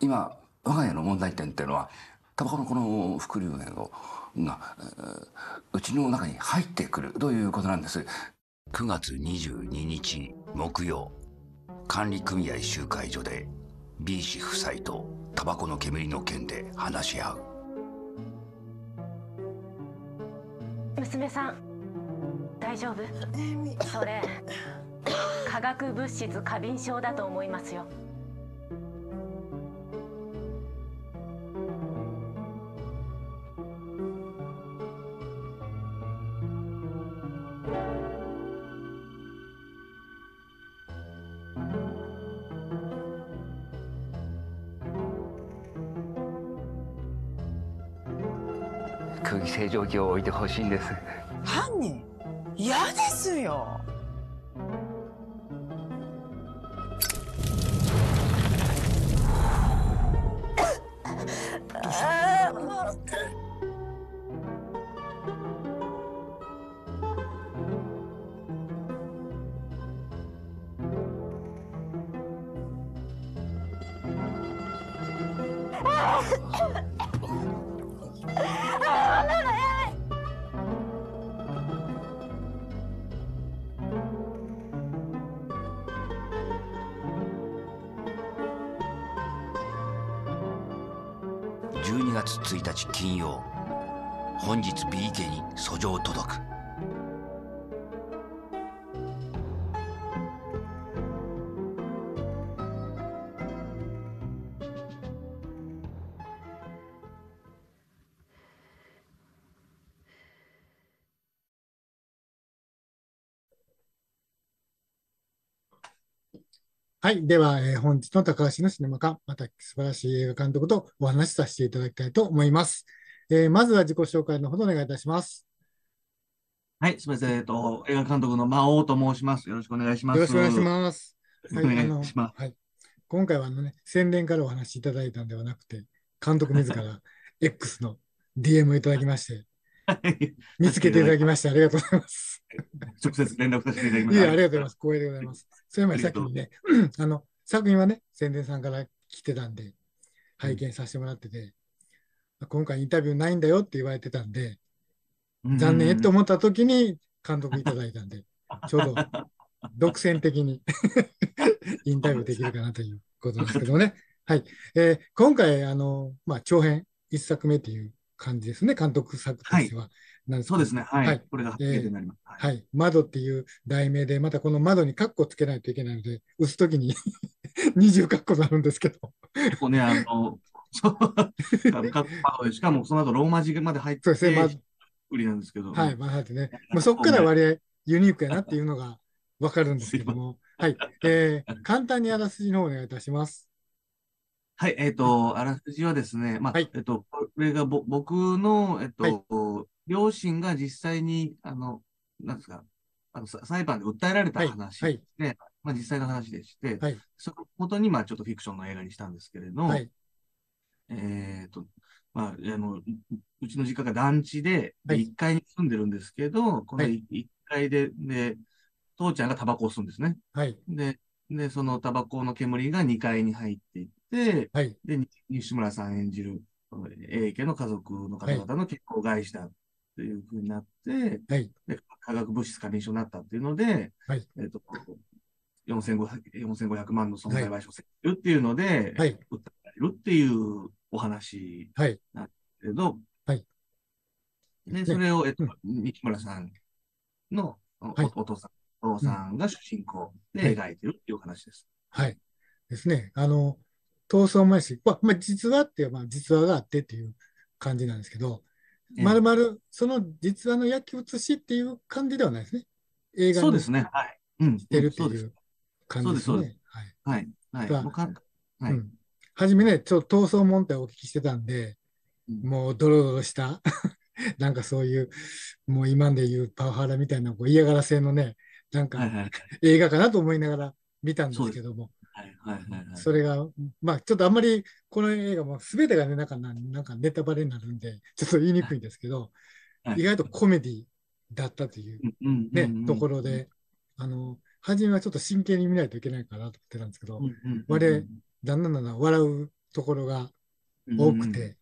今我が家の問題点っていうのはタバコのこの副流煙をがうちの中に入ってくるということなんです。9月22日木曜管理組合集会所で B 氏夫妻とタバコの煙の件で話し合う。娘さん大丈夫？それ化学物質過敏症だと思いますよ空気清浄機を置いてほしいんです。犯人嫌ですよ。月1日金曜。本日 B 家に訴状届く。はい。では、えー本日の高橋のシネマ化、また素晴らしい映画監督とお話しさせていただきたいと思います。えーまずは自己紹介のほどお願いいたします。はい、すみません。えっと、映画監督の魔王と申します。よろしくお願いします。よろしくお願いします。よろしくお願いします。はい。今回はあのね、宣伝からお話しいただいたんではなくて、監督自ら X の DM をいただきまして、はい見つけていただきましてありがとうございます。直接連絡させていただきまいす。や、ありがとうございます。光栄でございます。それ前に先にね、あの、作品はね、宣伝さんから来てたんで、拝見させてもらってて、今回インタビューないんだよって言われてたんで、うん残念と思った時に監督いただいたんで、ちょうど独占的に インタビューできるかなということですけどね。はい。えー今回、あの、まあ、長編一作目という感じですね、監督作としては。なんですけどそうですね。はい。はいこれが初めてになります。はいはい。窓っていう題名で、またこの窓にカッコつけないといけないので、打つときに 二重カッコになるんですけど、結構ね、あの、しかもその後ローマ字まで入って、そうですね、売りなんですけど。はい、まあ、ね、もうそこから割合ユニークやなっていうのがわかるんですけども、はい。えー簡単にあらすじの方お願いいたします。はい、えっ、と、あらすじはですね、まあ、はいえっ、と、これがぼ僕の、えっ、と、両親が実際に、あの、なんですか、あの、さ裁判で訴えられたはい話はいで、まあ、実際の話でして、はいそのことに、まあ、ちょっとフィクションの映画にしたんですけれど、はい。えっと、まあ、あの、ううちの実家が団地で、ではい1階に住んでるんですけど、このはい1階で、で、父ちゃんがタバコを吸うんですね。はい。で、で、そのタバコの煙が2階に入っていって、はい。で、に西村さん演じる、A 家の家族の方々の結婚を害したというふうになって、はい。で化学物質過敏症になったっていうので、はいえっと、4500, 4500万の損害賠償請求っていうので、はい。訴えられるっていうお話はい。なんですけど、はいで、それを、えっと、西村さんのお,、はいお父さん、お父さんが主人公で描いてるっていうお話です。はい。ですね。あの、闘争前し、まあ、まあ、実話っていう、まあ、実話があってっていう感じなんですけど、ええまるまるその実話の焼き写しっていう感じではないですね。映画にそうですね。はい。うん。してるっていう感じですね。はい。はい。はい。がもうかはい。うん。はじめね、ちょっと闘争問題をお聞きしてたんで、うんもうドロドロした、なんかそういう、もう今で言うパワハラみたいなこう嫌がらせのね、なんか映画かなと思いながら見たんですけども。それが、まあちょっとあんまりこの映画も全てがね、なんかななんかネタバレになるんで、ちょっと言いにくいんですけど、はい。意外とコメディだったというね、ところで、あの、初めはちょっと真剣に見ないといけないかなと思ってたんですけど、我々だんだんだん。だん笑うところが多くて。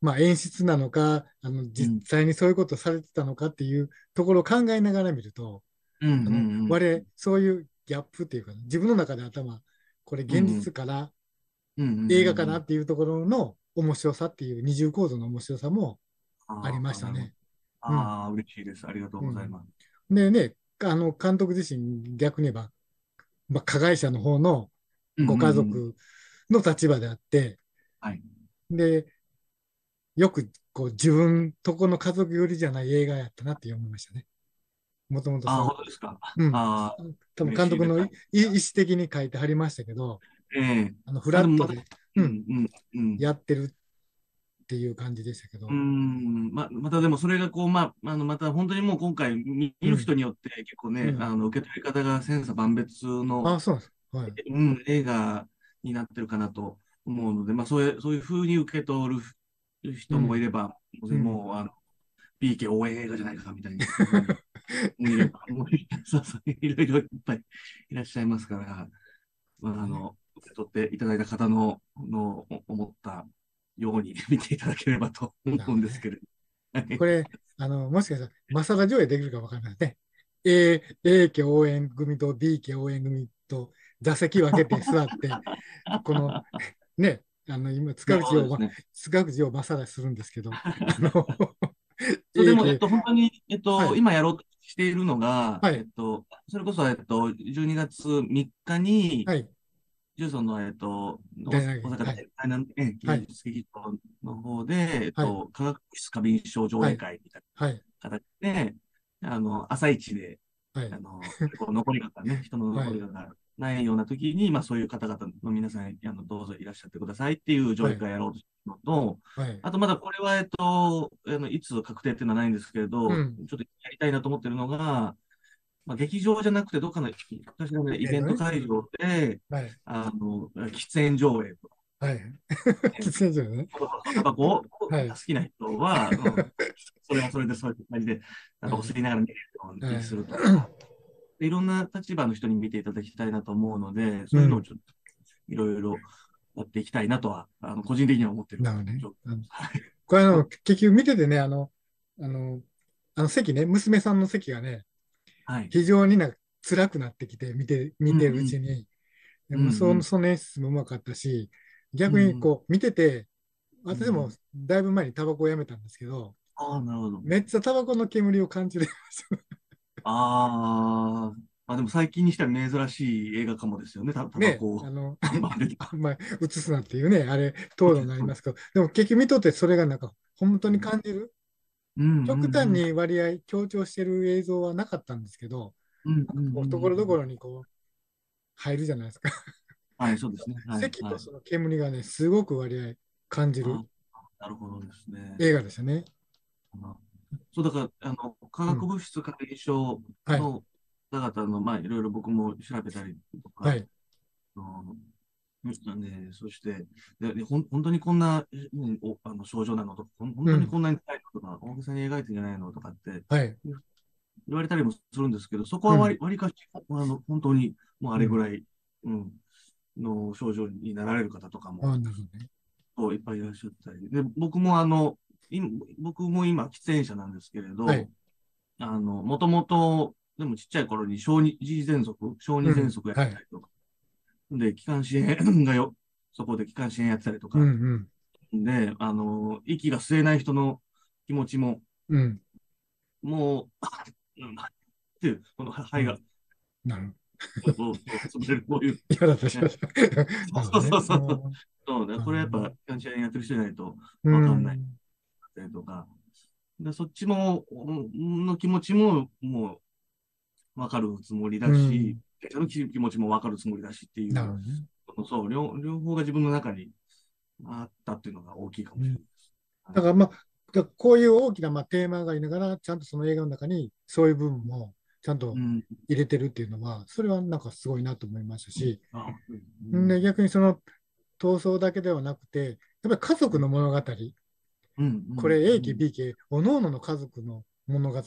まあ演出なのか、あの実際にそういうことされてたのかっていうところを考えながら見ると、我々そういうギャップっていうか、自分の中で頭、これ現実からうんうん映画かなっていうところの面白さっていう二重構造の面白さもありましたね。あー。ああ、嬉しいです。ありがとうございます。でね、あの監督自身逆に言えば、まあ、加害者の方のご家うんうんうん。族の立場であって、はい。で、よくこう自分とこの家族寄りじゃない映画やったなって思いましたね。もともとあ本当ですか？うんああ、多分監督の意思的に書いてはりましたけど、ええあのフラットでううんんうんうん。やってるっていう感じでしたけど、うん、ま、またでもそれがこう、まあ、あの、また本当にもう今回見見る人によって結構ね、うんあの、受け取り方が千差万別の、あ、そうです。はい。うん、映画になってるかなと思うので、まあ、そういう、そういう風に受け取る人もいれば、んもう、あの、PK 応援映画じゃないかみたいな。うんそうそう、いろいろいっぱいいらっしゃいますから、まあ、あの、受け取っていただいた方の、の思ったように見ていただければと思うんですけれど。はい。これ、あの、もしかしたら、マサラ上映できるかわからないね。A、A 家応援組と B 家応援組と座席分けて座って、この、ね、あの、今、塚口を、ね。塚口をマサラするんですけど、あの、でも、えっ家、と、本当に、えっと、はい。今やろうとしているのが、はい。えっと、それこそ、えっと、12月3日に、はい、ジューソンの、えっと、大阪はい。大南えはい。芸術劇場の方で、えっはと、科学室過敏症上映会みたいはい、な形で、あの、朝一で、はい。あ、の、こう残りがね、人の残りがないような時に、まあそういう方々の皆さん、あの、どうぞいらっしゃってくださいっていう上映会やろうとしのと、はい、あとまだこれは、えっと、あのいつ確定っていうのはないんですけれど、うん。ちょっとやりたいなと思ってるのが、まあ、劇場じゃなくて、どっかの私の、ね、イベント会場で、はい、あの、喫煙上映とか、はい。喫煙所ね。タバコをはい。好きな人は、うん。それはそれでそういう感じで、タバコ吸いながら見れるようにするとか、で いろんな立場の人に見ていただきたいなと思うので、そういうのをちょっといろいろやっていきたいなとは、あの個人的には思ってるなるほどね。これあの、結局見ててね、あの、あの、あの席ね、娘さんの席がね、はい。非常になんか辛くなってきて、見て、見てるうちに。でもそうんうんの、その演出もうまかったし、逆にこう、見てて、私もだいぶ前にタバコをやめたんですけど、ああ、なるほど。めっちゃタバコの煙を感じてました。ああ、まあでも最近にしては珍しい映画かもですよね、タタバねコを。あの、まあ まり映すなっていうね、あれ、討論になりますけど、でも結局見とってそれがなんか、本当に感じる？うん。極端に割合強調してる映像はなかったんですけど、うん。うん。うんこうところどころにこう、入るじゃないですか。はい、そうですね。はい、はい。席とその煙がね、すごく割合感じるあなるほどですね。映画でしたね。そうだから、あの、化学物質過敏症の方々の、まあ、いろいろ僕も調べたりとか、はい。ね、そしてで本当にこんな、うんおあの症状なのとか、本当にこんなに辛いのとか、大げさに描いてんじゃないのとかってはい。言われたりもするんですけど、そこは割り,、かし、あの本当にもうあれぐらい、うんの症状になられる方とかも、ね。そういっぱいいらっしゃったり。で、僕もあの、い僕も今、喫煙者なんですけれど、はい。あの、もともと、でもちっちゃい頃に小児喘息、小児喘息やったりとか、で、気管支炎がよ、そこで気管支炎やってたりとか、うんうん。で、あの、息が吸えない人の気持ちも、うん。もう、あうんっていう、この肺が、なる そうそうそう潰れる、こういう、嫌だ。そうそうそうそうね、これやっぱ、気管支炎やってる人じゃないと、うん。わかんないったりとか、でそっちも、うんの気持ちも、もう、わかるつもりだし、その気気持ちもわかるつもりだしっていう、ね。そう両、両方が自分の中にあったっていうのが大きいかもしれないです。だからまあ、だこういう大きなまあテーマがありながら、ちゃんとその映画の中にそういう部分もちゃんとうん。入れてるっていうのは、それはなんかすごいなと思いましたし、あうんで逆にその闘争だけではなくて、やっぱり家族の物語、うんこれ A 家、B 家、おのおのの家族の物語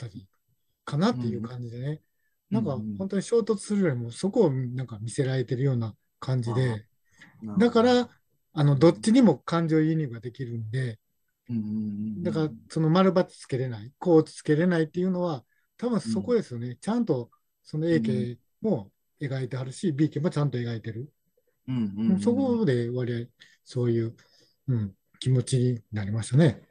かなっていう感じでね、なんかうん。本当に衝突するよりもそこをなんか見せられてるような感じで、なだからあの、どっちにも感情移入ができるんで、うんうんうんだから、その丸×つけれない、こうつけれないっていうのは、多分そこですよね。ちゃんと、その A 家も描いてあるし、B 家もちゃんと描いてる。うんうんうん。そこで割合、そういう、うん、気持ちになりましたね。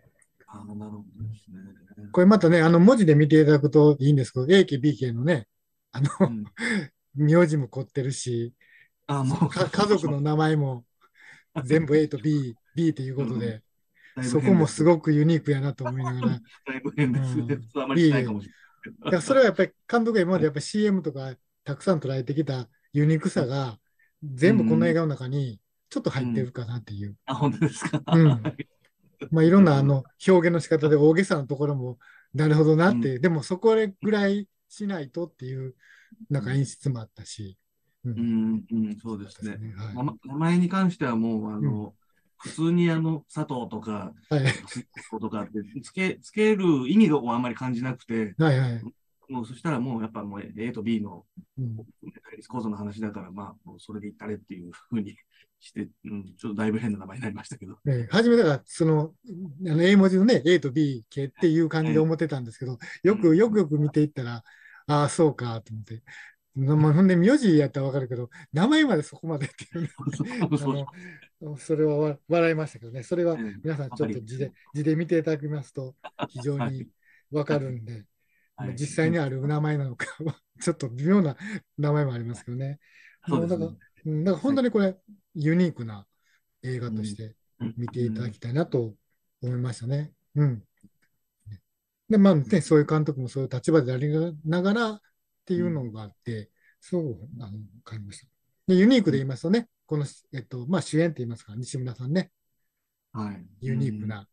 ああ、なるほどですね。これまたね、あの、文字で見ていただくといいんですけど、A 家、B 家のね、あの、うん 名字も凝ってるし、ああ、もう、か家族の名前も全部 A と B、B ということで、だいぶそこもすい。ごくユニークやなと思いながら、だいぶ変ですね。うんあまりしないかもしれない。だからそれはやっぱり監督が今までやっぱり CM とかたくさん捉えてきたユニークさが全部この映画の中にちょっと入ってるかなっていう。あ、本当ですか？うん まあいろんなあの表現の仕方で大げさなところもなるほどなって、でもそこぐらいしないとっていうなんか演出もあったし。ううん、うん、そうですね。はい名前に関してはもう、あの、普通にあの、佐藤とか、はいとかってつけ、つける意味をあんまり感じなくて、はいはい。もうそしたらもうやっぱもう A と B のうん。対立構造の話だから、まあ、もうそれでいったれっていうふうに して、うん、ちょっとだいぶ変な名前になりましたけど。ね、初めだから、その、あの A 文字のね、A と B 系っていう感じで思ってたんですけど、よくよくよく見ていったら、ああ、そうか、と思って。まあ、ほんで、名字やったらわかるけど、名前までそこまでっていうね、それはわ笑いましたけどね、それはうん皆さんちょっと字で字で見ていただきますと、非常にわかるんで、はい実際にある名前なのかは、ちょっと微妙な名前もありますけどね。そうですねだからうんだから本当にこれ、ユニークな映画としてうん見ていただきたいなと思いましたね。うん。で、まあね、そういう監督もそういう立場でありながらっていうのがあって、そう、あの、感じました。で、ユニークで言いますとね、この、えっと、まあ主演って言いますか、西村さんね、はい。ユニークうん。な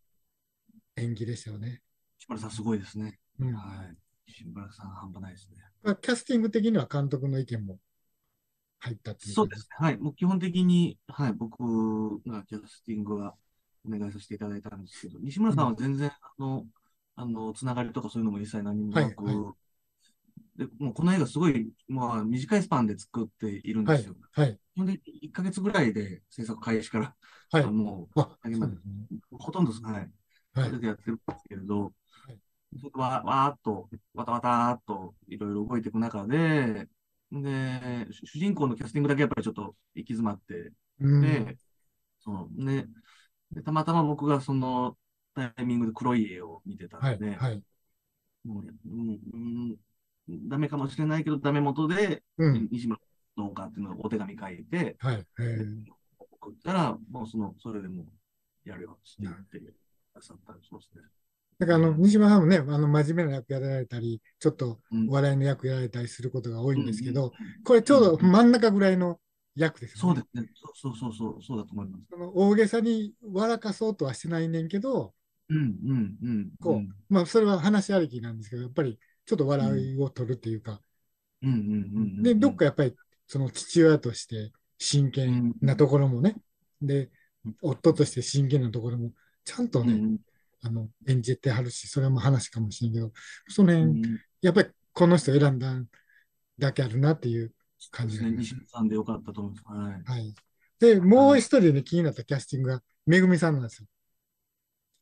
演技でしたよね。石村さんすごいですね。うん。はい。石村さん半端ないですね。まあキャスティング的には監督の意見も入ったっていうそうですね。はい。もう基本的に、はい。僕がキャスティングはお願いさせていただいたんですけど、西村さんは全然、あの、あの、つながりとかそういうのも一切何もなく、はいはで、もうこの映画すごい、まあ、短いスパンで作っているんはいですよ。。はい。ほんで、1ヶ月ぐらいで制作開始から、はいあ。もう今ですね。う、ほとんど、はい。はいそれ。でやってるんですけれど、はいそれでわわーっと、わたわたーっといろいろ動いていく中で、で、主主人公のキャスティングだけやっぱりちょっと行き詰まって、うん。で、そうね、で、たまたま僕がそのタイミングで黒い絵を見てたはい。んで、はい。もう、うんうんダメかもしれないけど、ダメ元で、うん。西村どうかっていうのをお手紙書いて、はい。えー送ったら、もうその、それでもうやるよって言ってくださった。そうですね。だからあの、西村さんもね、あの、真面目な役やられたり、ちょっとうん笑いの役やられたりすることが多いんですけど、うんこれちょうど真ん中ぐらいの役ですよね。そうですね。そうそうそう、そうだと思います。その大げさに笑かそうとはしてないねんけど、うん、うん、うん。こうまあ、それは話ありきなんですけど、やっぱりちょっと笑いを取るっていうか、うん、うん、うんうん。で、どっかやっぱりその父親として真剣なところもね、でうん、夫として真剣なところも、ちゃんとね、うん、あの、演じてはるし、それも話かもしれんけど、その辺、うん。やっぱりこの人選んだだけあるなっていう感じですね。西村さんでよかったと思います。はい。はい。で、もう一人ね、気になったキャスティングが、めぐみさんなんですよ。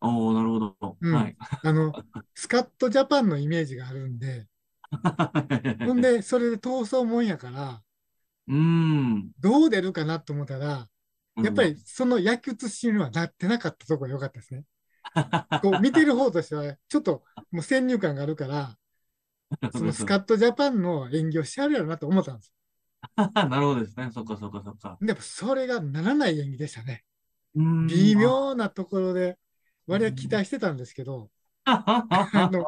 おー、なるほど。うんはい。あの、スカットジャパンのイメージがあるんで、ほんで、それで闘争もんやから、うん。どう出るかなと思ったら、やっぱりその野球しにはなってなかったところが良かったですね。こう見てる方としては、ちょっともう先入観があるから、そのスカットジャパンの演技をしはるやろなと思ったんです なるほどですね。そっかそっかそっか。よ。でもそれがならない演技でしたね。うん微。妙なところで、我々期待してたんですけど、あの、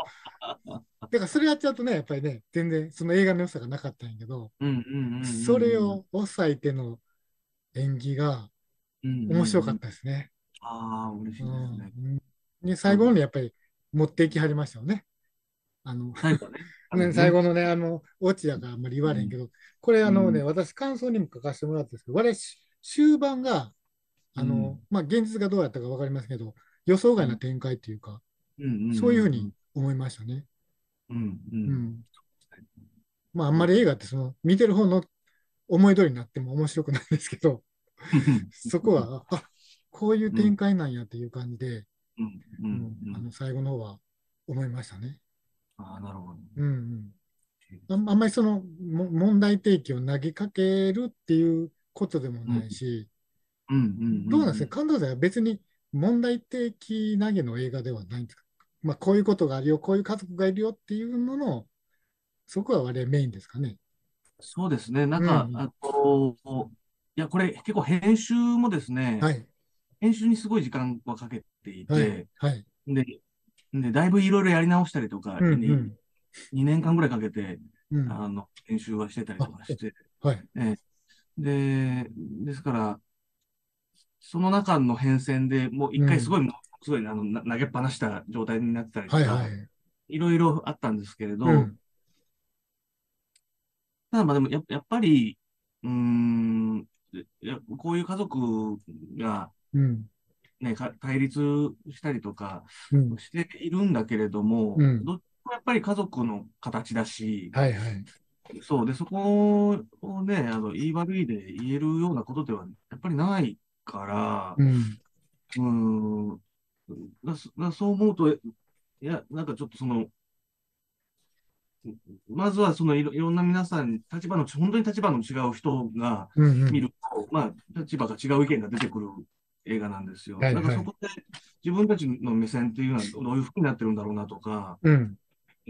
だからそれやっちゃうとね、やっぱりね、全然その映画の良さがなかったんやけど、うんうんうんうん。それを抑えての演技が面白かったですね。ああ、嬉しいですね。うんで最後にやっぱり持っていきはりましたよね。あの、最後ね。ね最後のね、あの、オチやからあんまり言われんけど、これあのね、うん私感想にも書かせてもらったんですけど、我々終盤が、あの、うんまあ、現実がどうやったかわかりませんけど、予想外な展開っていうか、そういうふうに。思いましたね。うんう。うんん。まあ、あんまり映画ってその、見てる方の思い通りになっても面白くないんですけど、そこは、あ、こういう展開なんやっていう感じで、あの最後の方は思いましたね。ああ、なるほど。うんうんあんまりそのも問題提起を投げかけるっていうことでもないし、うん。うん。どうなんですか、監督さんは別に問題提起投げの映画ではないんですか、まあ、こういうことがあるよ、こういう家族がいるよっていうのの、そこは割合メインですかね？そうですね。なんかう、んあと、いや、これ結構編集もですね、はい、編集にすごい時間はかけていはいて、、はい。で、で、だいぶいろいろやり直したりとか、うんうにん2年間ぐらいかけて、うん。あの、編集はしてたりとかして、はい、で、ですから、その中の変遷でもう一回すごい、すごいあのな投げっぱなした状態になってたりとはい、か、はい。いろいろあったんですけれど、うん。ただまあでもや、やっぱり、うーん、こういう家族が、うん。ね、か対立したりとかうん。しているんだけれども、うん。どっちもやっぱり家族の形だし、はい、はい。そうで、そこをね、あの、言い悪いで言えるようなことではやっぱりないから、うん、うーん、だそう思うと、いや、なんかちょっとその、まずはそのいろいろんな皆さん、立場の、本当に立場の違う人がうん、うん。見ると、まあ、立場が違う意見が出てくる映画なんですよ。はいだからはいそこで自分たちの目線っていうのはどういうふうになってるんだろうなとか、うん、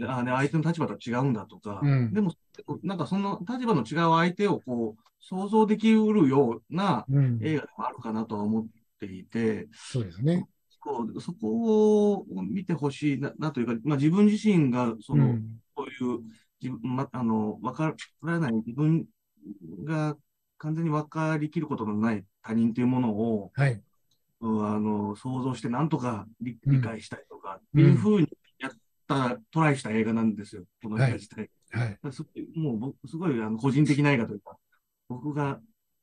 あで相手の立場とは違うんだとか、うんでも、なんかその立場の違う相手をこう想像できうるようなうん。映画でもあるかなとは思っていて、そうですね。そうそこを見てほしいななというか、まあ、自分自身がその、うん、そういう自分、ま、あの分からない自分が完全に分かりきることのない他人というものを、はい。うんあの想像してなんとか理解したりとかっていうふうにやった、トライした映画なんですよ、この映画自体。はい。だからすもう僕、すごいあの個人的な映画というか、僕が、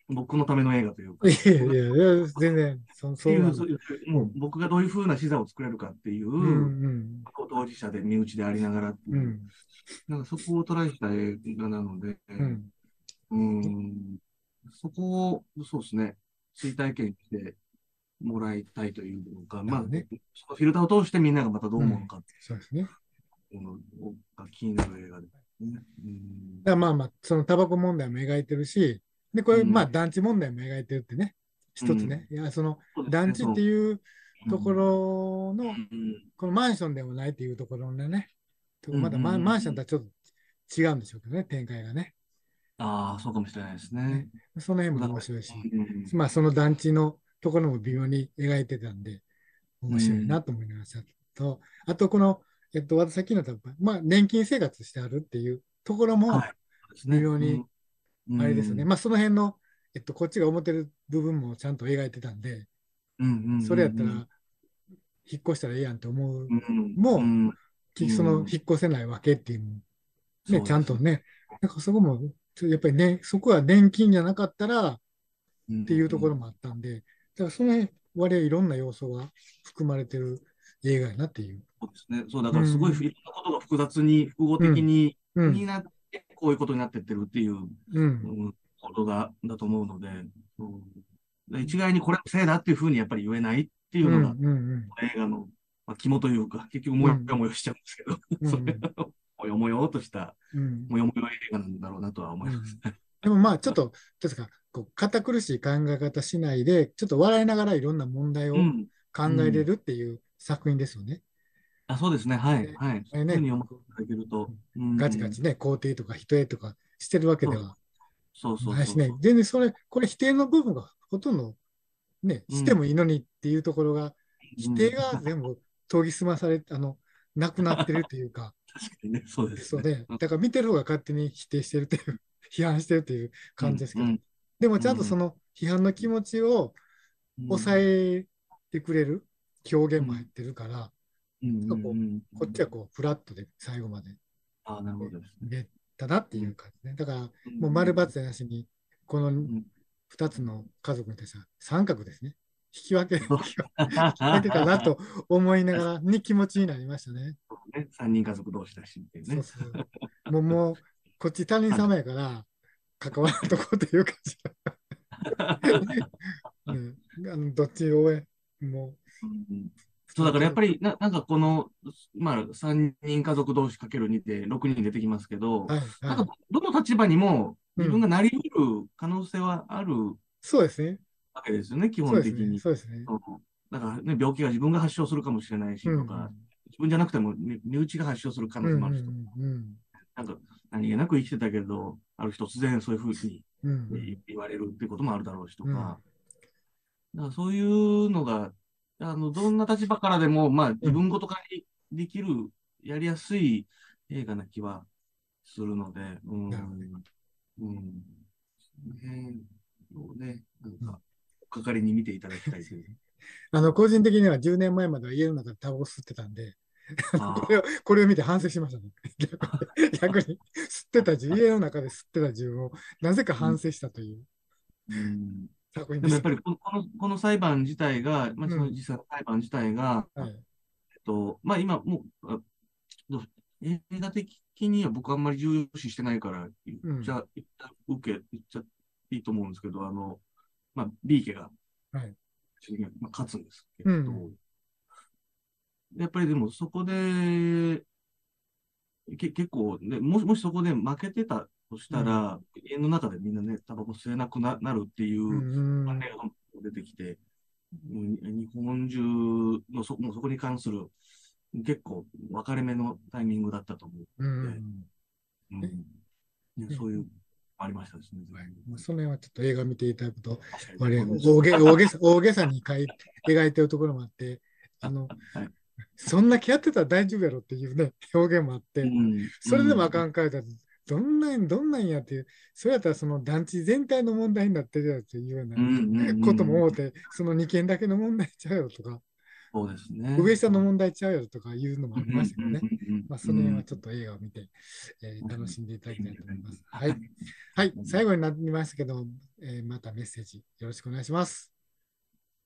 僕のための映画というか、いやいやいや、全然、そそうなんいうそうもう僕がどういうふうな視座を作れるかっていう、うん、うん、当事者で身内でありながらっていう。う、ん、なんかそこをトライした映画なので、うん。うん、そこを、そうですね、追体験してもらいたいというのか、まあ、ねそのフィルターを通してみんながまたどう思うのか。ってそうですね。が気になる映画ですね。うん。だまあまあ、そのタバコ問題も描いてるし、で、これ、うん。まあ団地問題も描いてるってね、一つね。いや、その団地っていうところの、うん。このマンションでもないっていうところのね、まだママンションとはちょっと違うんでしょうけどね、展開がね。ああ、そうかもしれないですね。その辺も面白いし、うん。まあその団地のところも微妙に描いてたんで、面白いなと思いました。と、あとこの、えっと、私さっきの、まあ年金生活してあるっていうところも、微妙にうん。あれですよね。うん。まあ、その辺の、えっと、こっちが思ってる部分もちゃんと描いてたんで、うんうんうんそれやったら、引っ越したらええやんと思う、うんもうその、引っ越せないわけっていうね、ちゃんとね、なんかそこも、やっぱりね、そこは年金じゃなかったらっうんていうところもあったんで、だからその辺、割合いろんな要素が含まれてる映画やなっていう。そうですね。そう、だからすごいいろんなことが複雑に、複合的に、うん、になって、こういうことになってってるっていう、う、うん。ん、ことが、だと思うので、う。んで一概にこれのせいだっていうふうにやっぱり言えないっていううん、のが、うん、うん映画の、まあ、肝というか、結局もやもやしちゃうんですけど、うん。それをもよもよとした、うん。もよもよ映画なんだろうなとは思います。でもまあ、ちょっと、ですか、こう堅苦しい考え方しないで、ちょっと笑いながらいろんな問題をうん。考えれるっていう作品ですよね。あ、そうですね。はい。ねはい。そういうあれねふうに思っていただけると。うんガチガチね、肯定とか否定とかしてるわけではそうそうないしね全然それ、これ否定の部分がほとんどね、うんしてもいいのにっていうところが、うん否定が全部研ぎ澄まされ、あの、なくなってるっていうか、確かにね、そうですそうね。ね、だから見てる方が勝手に否定してるっていう、批判してるっていう感じですけど、うんでもちゃんとその批判の気持ちをうん抑えてくれる表現も入ってるから、うんそここっちはこう、フラットで最後まであなるほどですね。入れたなっていう感じね。だから、うんもう丸×なしに、このん2つの家族に対しては三角ですね。引き分け、引き分けかなと思いながら に気持ちになりましたね。ね、三人家族同士だしね。そうそう。もう、もうこっち他人様やから、関わらんとこっていう感じ。うんあのどっち応援もうんそう、だからやっぱりな、なんかこの、まあ、3人家族同士かける2で6人出てきますけど、う、はい、はいなんか。どの立場にもうん自分がなり得る可能性はあるそうですね。わけですよね、基。本的に。そうですね。そうだからね、病気が自分が発症するかもしれないしうんとか、自分じゃなくてもね身内が発症する可うんうん能性もあるしとか、うんなんか何気なく生きてたけど、ある日突然そういうふうに言言われるっていうこともあるだろうしとか、うんだからそういうのが、あの、どんな立場からでも、まあ、自分ごと化にできる、やりやすい映画な気はするので、うん。うん。ねそうね、なんか、おかかりに見ていただきたいという。あの個人的には10年前までは家の中でタバコ吸ってたんで、あこれをこれを見て反省しましたね。逆に吸ってた自家の中で吸ってた自分をなぜか反省したという。ーうん。でもやっぱりこのこの裁判自体が、まあ、そのうん実際の裁判自体が、はい。えっと、まあ今もう、映画的には僕あんまり重要視してないから、言っちゃ、言っちゃ受け、言っちゃいいと思うんですけど、あの、まあ、B 家が、はい。まあ、勝つんですけど、うんやっぱりでもそこで、け結構、ね、もし、もしそこで負けてたとしたら、家の中でみんなね、タバコ吸えなくななるっていうう、ん判例が出てきて、うん日本中のそもうそこに関する結構分かれ目のタイミングだったと思う。うん。うん。ねそういう、ありましたですね。はい。まあその辺はちょっと映画見ていただくと、大げ大げさ大げさに描い描いてるところもあって、あのはいそんな気やってたら大丈夫やろっていうね、表現もあって、うんそれでもあかん。んかいだと、どんなん、どんなんやっていう、それやったらその団地全体の問題になってるやついうようなことも思って、その2件だけの問題ちゃうよとか、そうですね。上下の問題ちゃうよとかいうのもありましたけどね。まあ、その辺はちょっと映画を見て、えー楽しんでいただきたいと思います。はい。はい。最後になりましたけど、えーまたメッセージよろしくお願いします。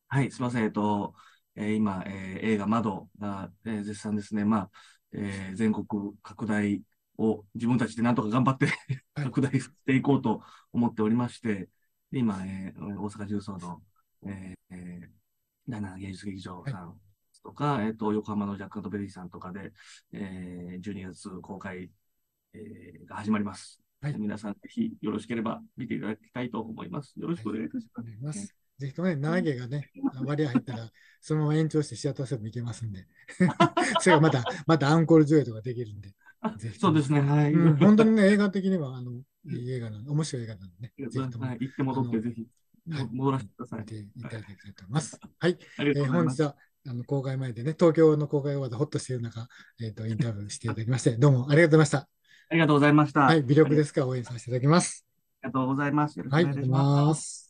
はい、すみません。えっと、えー今、えー映画窓が、えー絶賛ですね、まあ、えー全国拡大を自分たちでなんとか頑張ってはい拡大していこうと思っておりまして、で今、えー大阪重曹の、えーえー第7芸術劇場さんとか、えっと、横浜のジャックベリーさんとかで、えー12月公開、えーが始まります。はい皆さん、ぜひよろしければ見ていただきたいと思います。よろしくお願いいたしおます。願いします。ぜひともね、7芸がね、割合入ったら、そのまま延長してシアターセブン行けますんで、それがまた、またアンコール上映とかできるんで、あぜひそうですね、はい。うん、本当にね、映画的には、あの、いい映画なの、面白い映画なんでね、ぜひともはい、行って戻って、ぜひ、はい戻らせてください見。ていただきたいと思います。はい。えー。本日はあの公開前でね、東京の公開終わってほっとしている中、えーと、インタビューしていただきまして、どうもありがとうございました。ありがとうございました。はい、微力ですが応援させていただきます。ありがとうございます。よろしくはい、お願いしありがとうございますます。